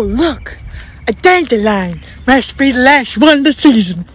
Oh, look, a dandelion. Must be the last one of the season.